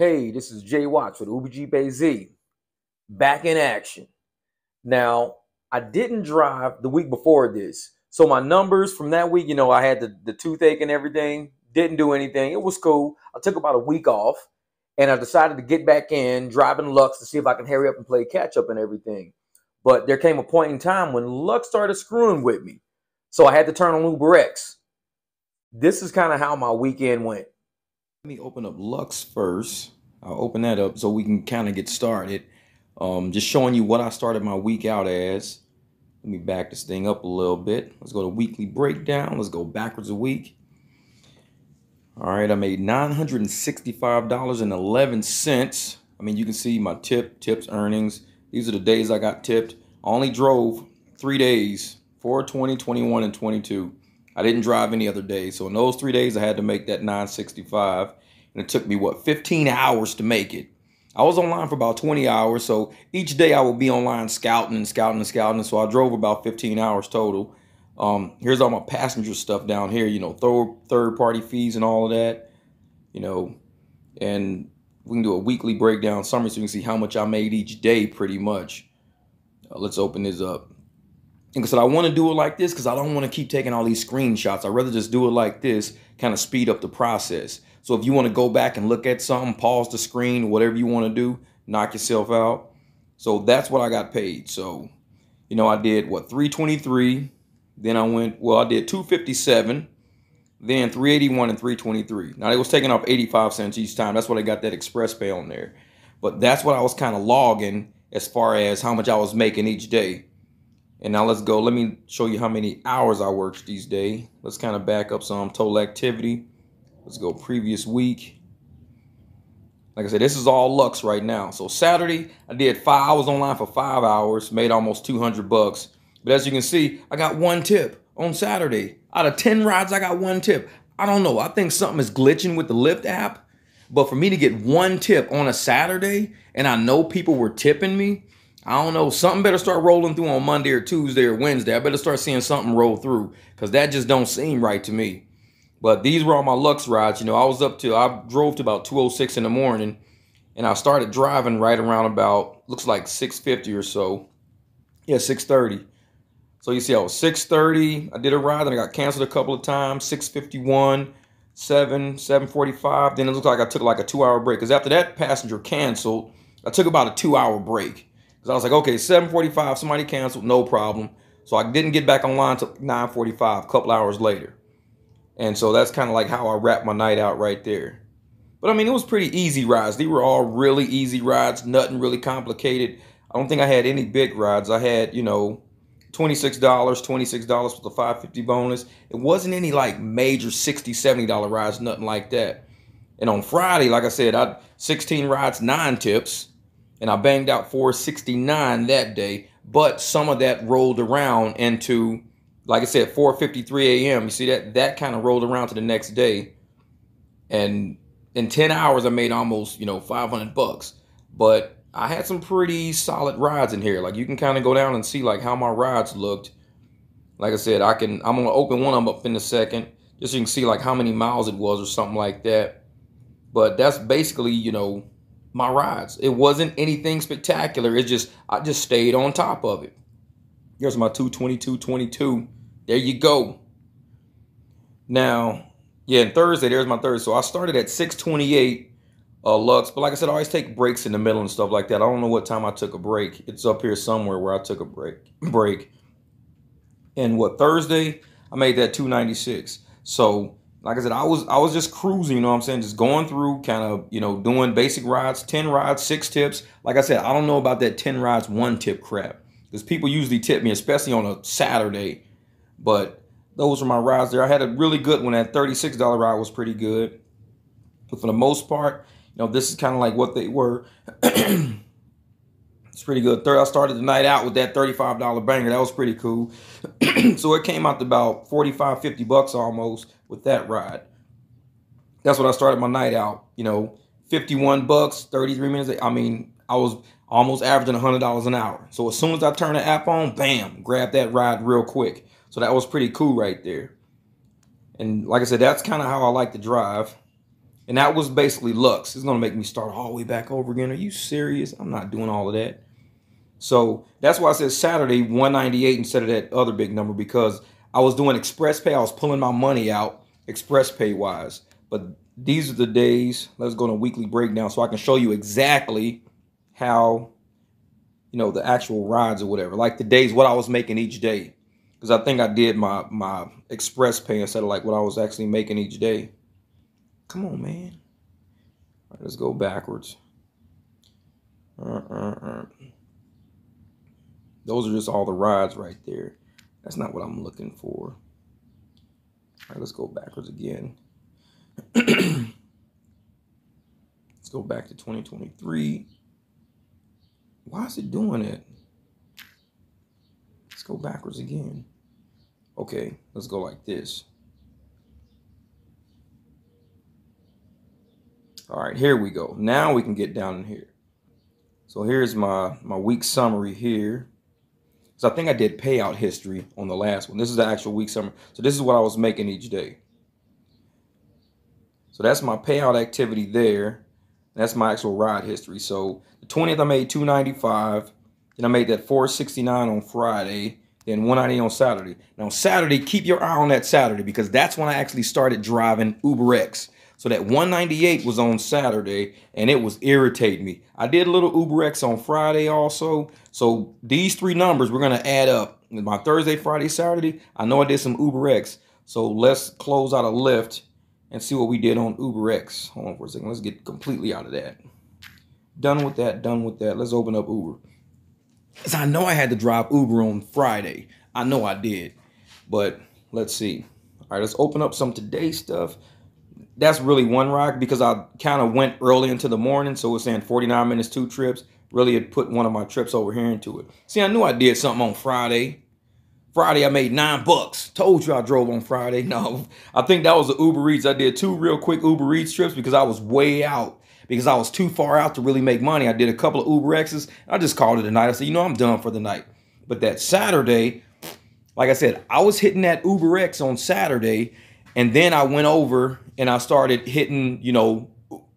Hey, this is Jay Watts with Uber Z, back in action. Now, I didn't drive the week before this. So my numbers from that week, you know, I had the, the toothache and everything, didn't do anything. It was cool. I took about a week off and I decided to get back in driving Lux to see if I can hurry up and play catch up and everything. But there came a point in time when Lux started screwing with me. So I had to turn on UberX. This is kind of how my weekend went. Let me open up Lux first. I'll open that up so we can kind of get started. Um, just showing you what I started my week out as. Let me back this thing up a little bit. Let's go to weekly breakdown. Let's go backwards a week. All right, I made $965.11. I mean, you can see my tip, tips, earnings. These are the days I got tipped. I only drove three days, 4, 20, 21, and 22. I didn't drive any other days. So in those three days, I had to make that 965. And it took me, what, 15 hours to make it. I was online for about 20 hours. So each day I would be online scouting and scouting and scouting. So I drove about 15 hours total. Um, here's all my passenger stuff down here, you know, third, third party fees and all of that, you know, and we can do a weekly breakdown summary so you can see how much I made each day pretty much. Uh, let's open this up. And I said, I want to do it like this because I don't want to keep taking all these screenshots. I'd rather just do it like this, kind of speed up the process. So if you want to go back and look at something, pause the screen, whatever you want to do, knock yourself out. So that's what I got paid. So, you know, I did what 323. Then I went, well, I did 257, then 381 and 323. Now it was taking off 85 cents each time. That's what I got that express pay on there. But that's what I was kind of logging as far as how much I was making each day. And now let's go. Let me show you how many hours I worked these days. Let's kind of back up some total activity. Let's go previous week. Like I said, this is all Lux right now. So Saturday, I did five. Was online for five hours, made almost 200 bucks. But as you can see, I got one tip on Saturday. Out of 10 rides, I got one tip. I don't know. I think something is glitching with the Lyft app. But for me to get one tip on a Saturday, and I know people were tipping me, I don't know. Something better start rolling through on Monday or Tuesday or Wednesday. I better start seeing something roll through because that just don't seem right to me. But these were all my Lux rides. You know, I was up to, I drove to about 206 in the morning and I started driving right around about, looks like 650 or so. Yeah, 630. So you see, I was 630. I did a ride and I got canceled a couple of times. 651, 7, 745. Then it looked like I took like a two hour break because after that passenger canceled, I took about a two hour break. Because I was like, okay, 745, somebody canceled, no problem. So I didn't get back online until 945, a couple hours later. And so that's kind of like how I wrapped my night out right there. But I mean, it was pretty easy rides. They were all really easy rides, nothing really complicated. I don't think I had any big rides. I had, you know, $26, $26 with the 550 bonus. It wasn't any like major $60, $70 rides, nothing like that. And on Friday, like I said, I 16 rides, nine tips and I banged out 469 that day. But some of that rolled around into, like I said, 4:53 a.m. You see that that kind of rolled around to the next day, and in 10 hours I made almost you know 500 bucks. But I had some pretty solid rides in here. Like you can kind of go down and see like how my rides looked. Like I said, I can I'm gonna open one of them up in a second, just so you can see like how many miles it was or something like that. But that's basically you know my rides. It wasn't anything spectacular. It's just I just stayed on top of it. Here's my 222.22. There you go. Now, yeah, and Thursday, there's my Thursday. So I started at 628 uh, Lux. But like I said, I always take breaks in the middle and stuff like that. I don't know what time I took a break. It's up here somewhere where I took a break. break. And what, Thursday, I made that 296. So like I said, I was I was just cruising, you know what I'm saying? Just going through, kind of, you know, doing basic rides, 10 rides, six tips. Like I said, I don't know about that 10 rides, one tip crap. Because people usually tip me, especially on a Saturday. But those were my rides there. I had a really good one. That $36 ride was pretty good. But for the most part, you know, this is kind of like what they were. it's pretty good. Third, I started the night out with that $35 banger. That was pretty cool. so it came out to about 45, 50 bucks almost with that ride. That's what I started my night out. You know, 51 bucks, 33 minutes. I mean, I was almost averaging $100 an hour. So as soon as I turn the app on, bam, grab that ride real quick. So that was pretty cool right there. And like I said, that's kind of how I like to drive. And that was basically Lux. It's gonna make me start all the way back over again. Are you serious? I'm not doing all of that. So that's why I said Saturday 198 instead of that other big number because I was doing express pay. I was pulling my money out express pay wise. But these are the days. Let's go to weekly breakdown so I can show you exactly how, you know, the actual rides or whatever. Like the days, what I was making each day. Because I think I did my my express pay instead of like what I was actually making each day. Come on, man. Let's go backwards. Uh, uh, uh. Those are just all the rides right there. That's not what I'm looking for. All right, let's go backwards again. let's go back to 2023. Why is it doing it? Let's go backwards again. Okay, let's go like this. All right, here we go. Now we can get down in here. So here's my, my week summary here. So I think I did payout history on the last one. This is the actual week summary. So this is what I was making each day. So that's my payout activity there. That's my actual ride history. So the 20th I made 295. Then I made that 469 on Friday. Then 190 on Saturday. Now Saturday, keep your eye on that Saturday because that's when I actually started driving UberX. So that 198 was on Saturday and it was irritating me. I did a little UberX on Friday also. So these three numbers we're going to add up. My Thursday, Friday, Saturday, I know I did some UberX. So let's close out a Lyft and see what we did on UberX. Hold on for a second. Let's get completely out of that. Done with that, done with that. Let's open up Uber. Because I know I had to drive Uber on Friday. I know I did. But let's see. All right, let's open up some today stuff that's really one rock because I kind of went early into the morning. So it's saying 49 minutes, two trips. Really had put one of my trips over here into it. See, I knew I did something on Friday. Friday, I made nine bucks. Told you I drove on Friday. No, I think that was the Uber Eats. I did two real quick Uber Eats trips because I was way out because I was too far out to really make money. I did a couple of Uber X's. I just called it a night. I said, you know, I'm done for the night. But that Saturday, like I said, I was hitting that Uber X on Saturday and then I went over and I started hitting, you know,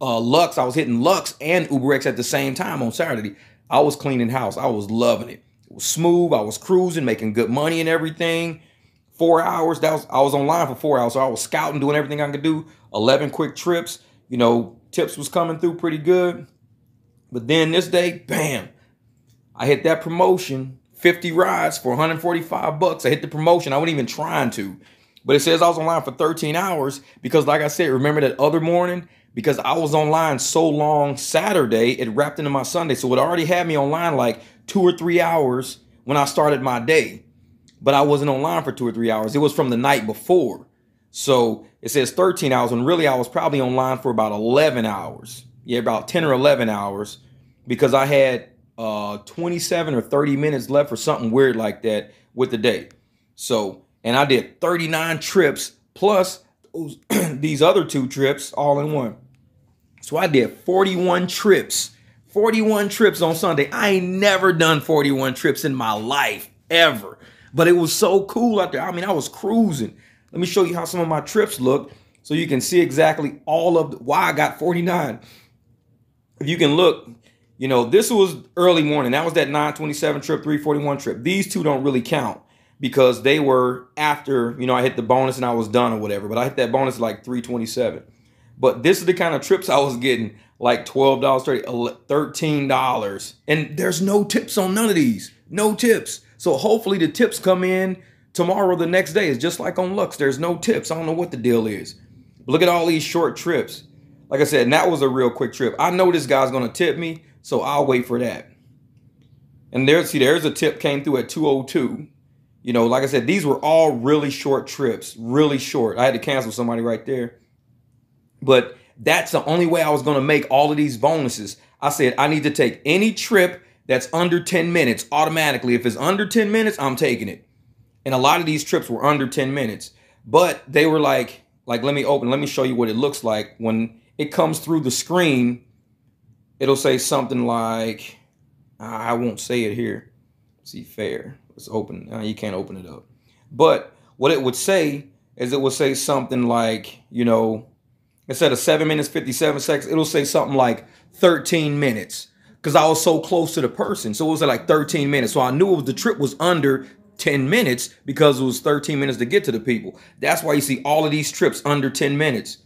uh, Lux. I was hitting Lux and UberX at the same time on Saturday. I was cleaning house. I was loving it. It was smooth. I was cruising, making good money and everything. Four hours. That was I was online for four hours. So I was scouting, doing everything I could do. Eleven quick trips. You know, tips was coming through pretty good. But then this day, bam, I hit that promotion. 50 rides for 145 bucks. I hit the promotion. I wasn't even trying to. But it says I was online for 13 hours because, like I said, remember that other morning? Because I was online so long Saturday, it wrapped into my Sunday. So it already had me online like two or three hours when I started my day. But I wasn't online for two or three hours. It was from the night before. So it says 13 hours when really I was probably online for about 11 hours. Yeah, about 10 or 11 hours because I had uh, 27 or 30 minutes left for something weird like that with the day. So and I did 39 trips plus these other two trips all in one. So I did 41 trips. 41 trips on Sunday. I ain't never done 41 trips in my life ever. But it was so cool out there. I mean, I was cruising. Let me show you how some of my trips look so you can see exactly all of the, why I got 49. If you can look, you know, this was early morning. That was that 927 trip, 341 trip. These two don't really count because they were after, you know, I hit the bonus and I was done or whatever. But I hit that bonus like 327. But this is the kind of trips I was getting like $12, $13. And there's no tips on none of these. No tips. So hopefully the tips come in tomorrow, the next day. It's just like on Lux. There's no tips. I don't know what the deal is. But Look at all these short trips. Like I said, and that was a real quick trip. I know this guy's going to tip me, so I'll wait for that. And there, see, there's a tip came through at 202. You know, like I said, these were all really short trips, really short. I had to cancel somebody right there. But that's the only way I was going to make all of these bonuses. I said, I need to take any trip that's under 10 minutes automatically. If it's under 10 minutes, I'm taking it. And a lot of these trips were under 10 minutes. But they were like, like, let me open, let me show you what it looks like. When it comes through the screen, it'll say something like, I won't say it here. See, fair. It's open. You can't open it up. But what it would say is it would say something like, you know, instead of seven minutes, 57 seconds, it'll say something like 13 minutes because I was so close to the person. So it was like 13 minutes. So I knew it was, the trip was under 10 minutes because it was 13 minutes to get to the people. That's why you see all of these trips under 10 minutes.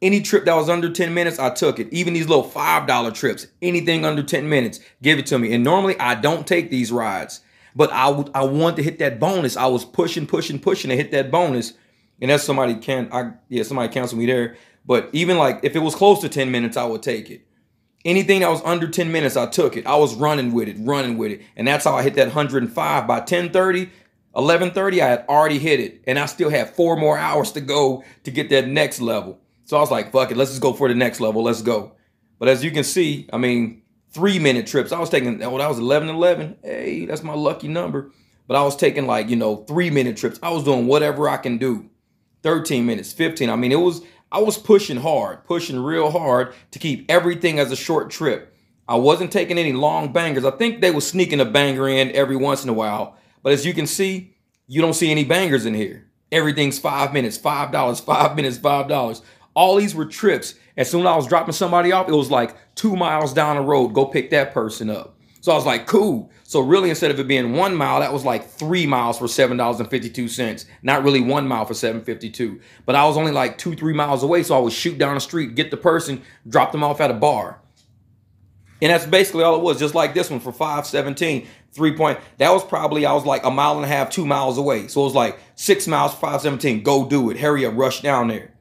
Any trip that was under 10 minutes, I took it. Even these little $5 trips, anything under 10 minutes, give it to me. And normally I don't take these rides, but I, I want to hit that bonus. I was pushing, pushing, pushing to hit that bonus. And that's somebody can, I yeah, somebody canceled me there. But even like if it was close to 10 minutes, I would take it. Anything that was under 10 minutes, I took it. I was running with it, running with it. And that's how I hit that 105. By 1030, 1130, I had already hit it. And I still had four more hours to go to get that next level. So I was like, fuck it, let's just go for the next level. Let's go. But as you can see, I mean, three minute trips. I was taking, oh, that was 11 11. Hey, that's my lucky number. But I was taking like, you know, three minute trips. I was doing whatever I can do. 13 minutes, 15. I mean, it was, I was pushing hard, pushing real hard to keep everything as a short trip. I wasn't taking any long bangers. I think they were sneaking a banger in every once in a while. But as you can see, you don't see any bangers in here. Everything's five minutes, five dollars, five minutes, five dollars. All these were trips. As soon as I was dropping somebody off, it was like two miles down the road, go pick that person up. So I was like, cool. So really, instead of it being one mile, that was like three miles for seven dollars and fifty-two cents. Not really one mile for seven fifty-two. But I was only like two, three miles away, so I would shoot down the street, get the person, drop them off at a bar. And that's basically all it was, just like this one for 517, three point. That was probably, I was like a mile and a half, two miles away. So it was like six miles, 517. Go do it. Hurry up, rush down there.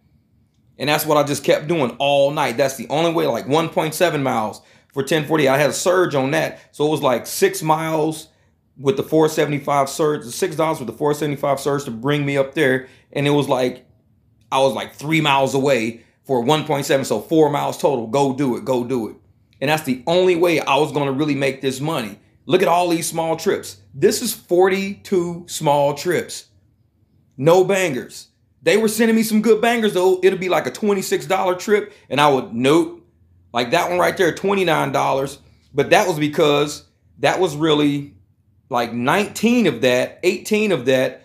And that's what I just kept doing all night. That's the only way, like 1.7 miles for 1040. I had a surge on that. So it was like six miles with the 475 surge, six dollars with the 475 surge to bring me up there. And it was like, I was like three miles away for 1.7. So four miles total. Go do it. Go do it. And that's the only way I was going to really make this money. Look at all these small trips. This is 42 small trips. No bangers. They were sending me some good bangers though. It'll be like a $26 trip and I would note like that one right there, $29. But that was because that was really like 19 of that, 18 of that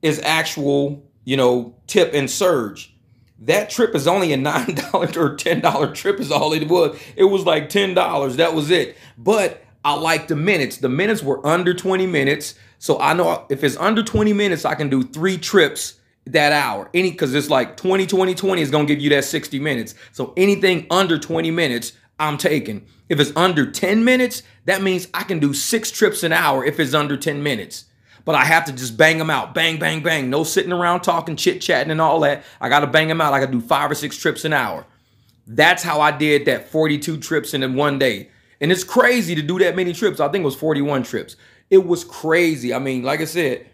is actual, you know, tip and surge. That trip is only a $9 or $10 trip is all it was. It was like $10. That was it. But I like the minutes. The minutes were under 20 minutes. So I know if it's under 20 minutes, I can do three trips that hour. Any because it's like 20, 20, 20 is gonna give you that 60 minutes. So anything under 20 minutes, I'm taking. If it's under 10 minutes, that means I can do six trips an hour if it's under 10 minutes. But I have to just bang them out. Bang, bang, bang. No sitting around talking, chit chatting, and all that. I gotta bang them out. I gotta do five or six trips an hour. That's how I did that 42 trips in one day. And it's crazy to do that many trips. I think it was 41 trips. It was crazy. I mean, like I said,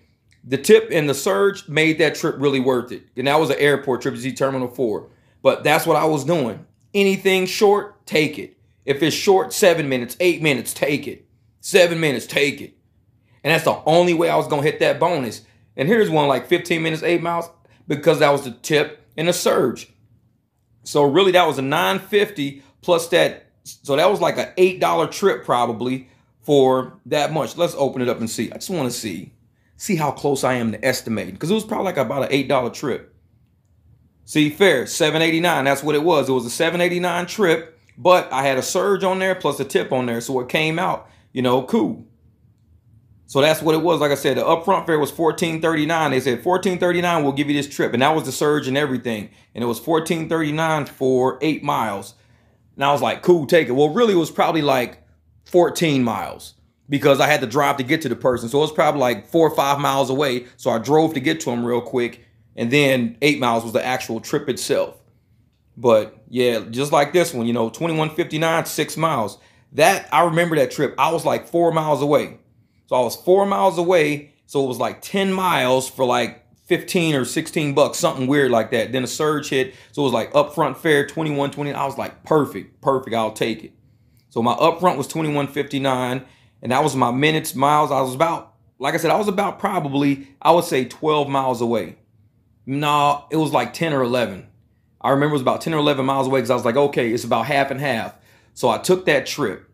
the tip and the surge made that trip really worth it. And that was an airport trip to see Terminal 4. But that's what I was doing. Anything short, take it. If it's short, seven minutes, eight minutes, take it. Seven minutes, take it. And that's the only way I was going to hit that bonus. And here's one like 15 minutes, eight miles, because that was the tip and the surge. So really that was a 950 plus that. So that was like an $8 trip probably for that much. Let's open it up and see. I just want to see see how close I am to estimating. Because it was probably like about an $8 trip. See, fair, 789 That's what it was. It was a 789 trip, but I had a surge on there plus a tip on there. So it came out, you know, cool. So that's what it was. Like I said, the upfront fare was 1439 They said 1439 we'll give you this trip. And that was the surge and everything. And it was 1439 for eight miles. And I was like, cool, take it. Well, really, it was probably like 14 miles because I had to drive to get to the person. So it was probably like four or five miles away. So I drove to get to him real quick. And then eight miles was the actual trip itself. But yeah, just like this one, you know, 2159, six miles. That I remember that trip. I was like four miles away. So I was four miles away. So it was like 10 miles for like 15 or 16 bucks, something weird like that. Then a surge hit. So it was like upfront fare, 21, 20. I was like, perfect, perfect. I'll take it. So my upfront was 2159 and that was my minutes, miles. I was about, like I said, I was about probably, I would say 12 miles away. No, it was like 10 or 11. I remember it was about 10 or 11 miles away because I was like, okay, it's about half and half. So I took that trip.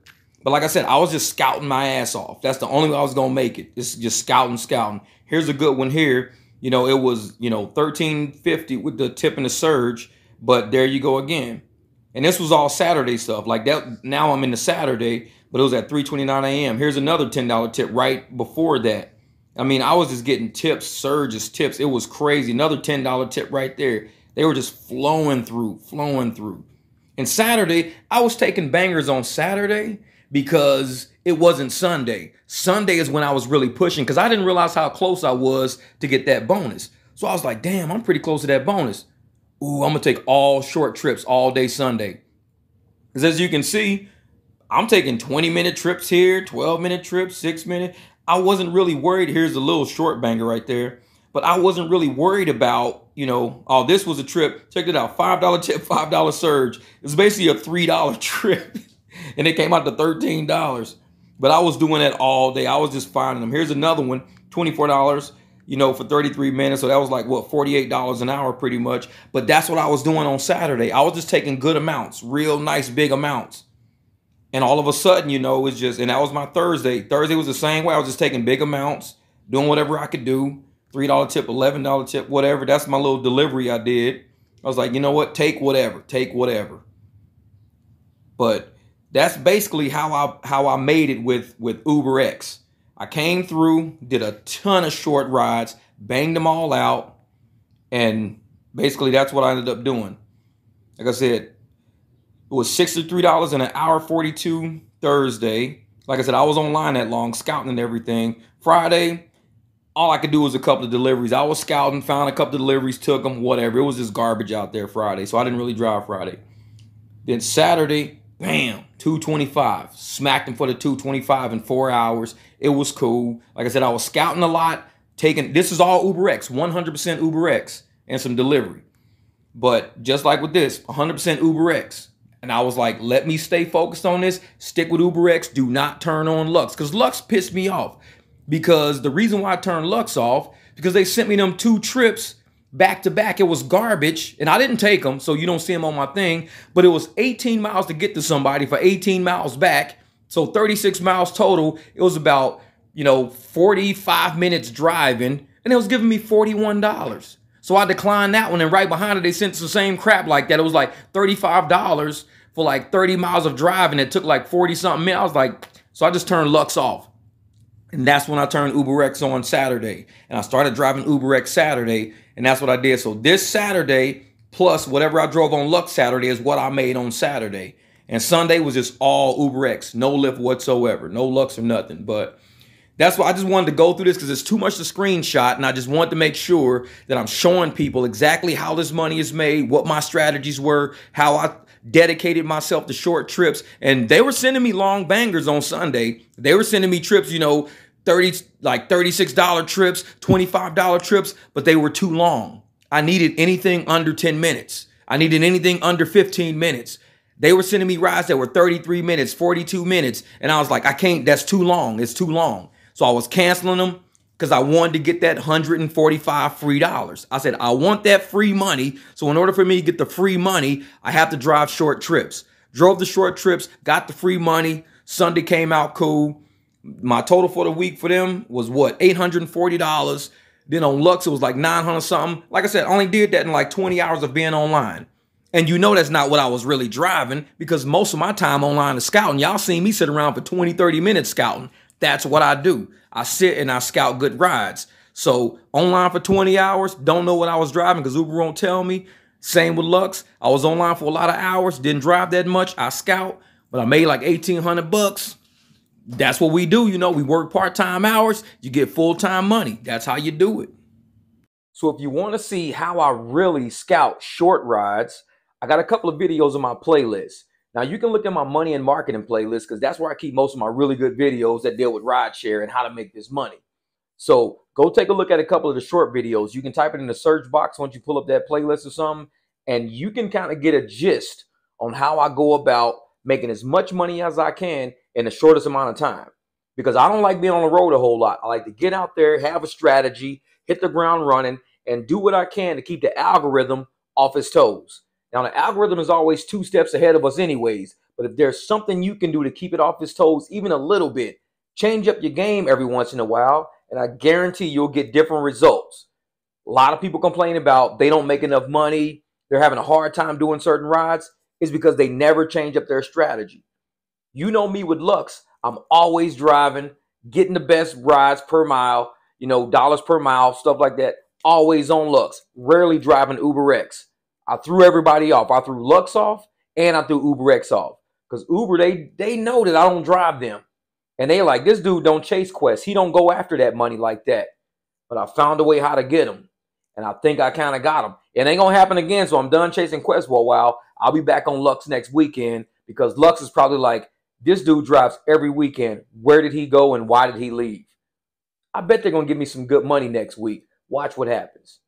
But like I said, I was just scouting my ass off. That's the only way I was going to make it. It's just scouting, scouting. Here's a good one here. You know, it was, you know, 1350 with the tip and the surge. But there you go again. And this was all Saturday stuff. Like that now I'm in the Saturday, but it was at 3:29 a.m. Here's another $10 tip right before that. I mean, I was just getting tips, surges, tips. It was crazy. Another $10 tip right there. They were just flowing through, flowing through. And Saturday, I was taking bangers on Saturday because it wasn't Sunday. Sunday is when I was really pushing because I didn't realize how close I was to get that bonus. So I was like, damn, I'm pretty close to that bonus. Ooh, I'm gonna take all short trips all day Sunday. Because as you can see, I'm taking 20 minute trips here, 12 minute trips, six minute. I wasn't really worried. Here's a little short banger right there. But I wasn't really worried about, you know, oh, this was a trip. Check it out. $5 tip, $5 surge. It's basically a $3 trip. and it came out to $13. But I was doing that all day. I was just finding them. Here's another one, $24, you know, for 33 minutes. So that was like, what, $48 an hour pretty much. But that's what I was doing on Saturday. I was just taking good amounts, real nice big amounts. And all of a sudden, you know, it's just, and that was my Thursday. Thursday was the same way. I was just taking big amounts, doing whatever I could do. $3 tip, $11 tip, whatever. That's my little delivery I did. I was like, you know what? Take whatever. Take whatever. But that's basically how I how I made it with with Uber X. I came through, did a ton of short rides, banged them all out, and basically that's what I ended up doing. Like I said, it was $63 in an hour 42 Thursday. Like I said, I was online that long, scouting and everything. Friday, all I could do was a couple of deliveries. I was scouting, found a couple of deliveries, took them, whatever. It was just garbage out there Friday, so I didn't really drive Friday. Then Saturday, bam, 225. Smacked him for the 225 in four hours. It was cool. Like I said, I was scouting a lot, taking this is all Uber X, 100% Uber X, and some delivery. But just like with this, 100% Uber X. And I was like, let me stay focused on this. Stick with Uber X. Do not turn on Lux. Because Lux pissed me off. Because the reason why I turned Lux off, because they sent me them two trips back to back. It was garbage, and I didn't take them, so you don't see them on my thing. But it was 18 miles to get to somebody for 18 miles back. So 36 miles total. It was about, you know, 45 minutes driving, and it was giving me $41. So I declined that one, and right behind it, they sent the same crap like that. It was like $35 for like 30 miles of driving. It took like 40 something minutes. I was like, so I just turned Lux off. And that's when I turned UberX on Saturday. And I started driving UberX Saturday. And that's what I did. So this Saturday, plus whatever I drove on Lux Saturday, is what I made on Saturday. And Sunday was just all UberX, no Lyft whatsoever, no Lux or nothing. But that's why I just wanted to go through this because it's too much to screenshot. And I just want to make sure that I'm showing people exactly how this money is made, what my strategies were, how I dedicated myself to short trips. And they were sending me long bangers on Sunday. They were sending me trips, you know, 30 like $36 trips, $25 trips, but they were too long. I needed anything under 10 minutes. I needed anything under 15 minutes. They were sending me rides that were 33 minutes, 42 minutes, and I was like, I can't, that's too long. It's too long. So I was canceling them because I wanted to get that 145 free dollars. I said, I want that free money. So in order for me to get the free money, I have to drive short trips. Drove the short trips, got the free money. Sunday came out cool. My total for the week for them was what? $840. Then on Lux, it was like 900 something. Like I said, I only did that in like 20 hours of being online. And you know that's not what I was really driving because most of my time online is scouting. Y'all seen me sit around for 20, 30 minutes scouting. That's what I do. I sit and I scout good rides. So online for 20 hours, don't know what I was driving because Uber won't tell me. Same with Lux. I was online for a lot of hours, didn't drive that much. I scout, but I made like 1800 bucks that's what we do. You know, we work part time hours, you get full time money. That's how you do it. So, if you want to see how I really scout short rides, I got a couple of videos on my playlist. Now, you can look at my money and marketing playlist because that's where I keep most of my really good videos that deal with rideshare and how to make this money. So, go take a look at a couple of the short videos. You can type it in the search box once you pull up that playlist or something, and you can kind of get a gist on how I go about making as much money as I can in the shortest amount of time. Because I don't like being on the road a whole lot. I like to get out there, have a strategy, hit the ground running, and do what I can to keep the algorithm off its toes. Now, the algorithm is always two steps ahead of us, anyways. But if there's something you can do to keep it off its toes even a little bit, change up your game every once in a while, and I guarantee you'll get different results. A lot of people complain about they don't make enough money, they're having a hard time doing certain rides is because they never change up their strategy. You know me with Lux, I'm always driving, getting the best rides per mile, you know, dollars per mile, stuff like that. Always on Lux, rarely driving Uber X. I threw everybody off. I threw Lux off and I threw Uber X off because Uber they they know that I don't drive them, and they like this dude don't chase Quest. He don't go after that money like that. But I found a way how to get him, and I think I kind of got him. It ain't gonna happen again, so I'm done chasing Quest for a while. I'll be back on Lux next weekend because Lux is probably like this dude drives every weekend. Where did he go and why did he leave? I bet they're gonna give me some good money next week. Watch what happens.